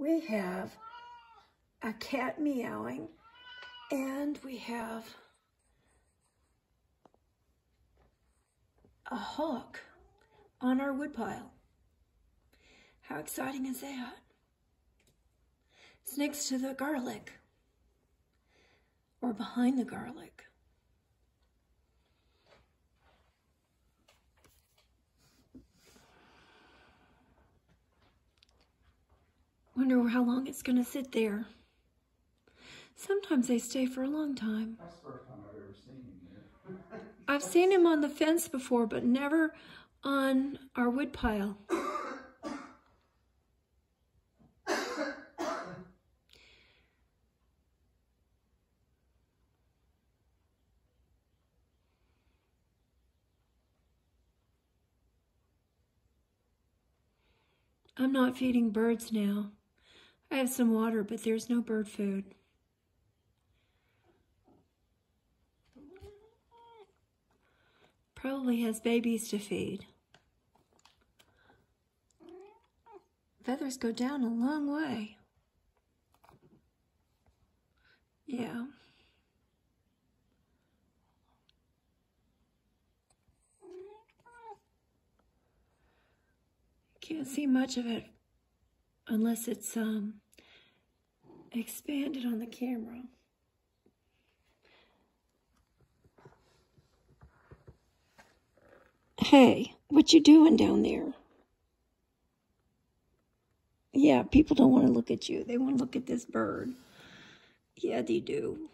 we have a cat meowing, and we have a hawk on our woodpile. How exciting is that? It's next to the garlic, or behind the garlic. Wonder how long it's going to sit there. Sometimes they stay for a long time. That's the first time I've ever seen him there. I've seen him on the fence before, but never on our wood pile. I'm not feeding birds now. I have some water, but there's no bird food. Probably has babies to feed. Feathers go down a long way. Yeah. Can't see much of it unless it's um, expanded on the camera. Hey, what you doing down there? Yeah, people don't want to look at you. They want to look at this bird. Yeah, they do.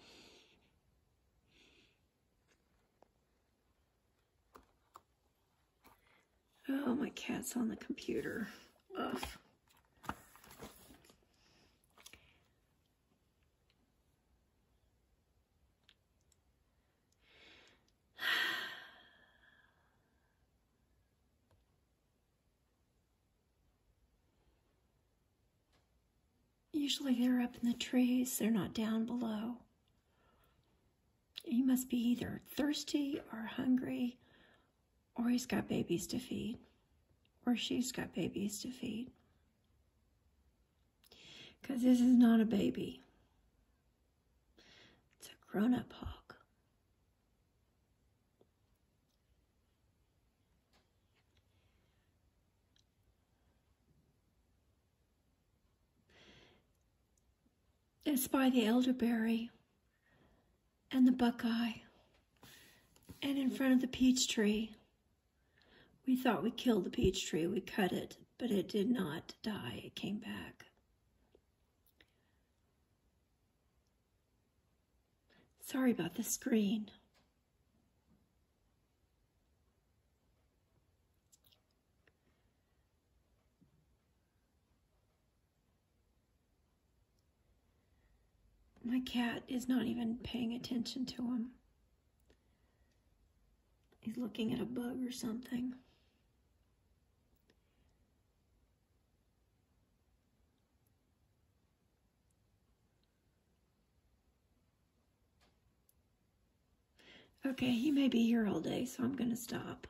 Oh, my cat's on the computer. Ugh. Usually they're up in the trees, they're not down below. He must be either thirsty or hungry, or he's got babies to feed, or she's got babies to feed. Because this is not a baby, it's a grown up hawk. It's by the elderberry and the buckeye and in front of the peach tree. We thought we killed the peach tree. We cut it, but it did not die. It came back. Sorry about the screen. My cat is not even paying attention to him. He's looking at a bug or something. Okay, he may be here all day, so I'm going to stop.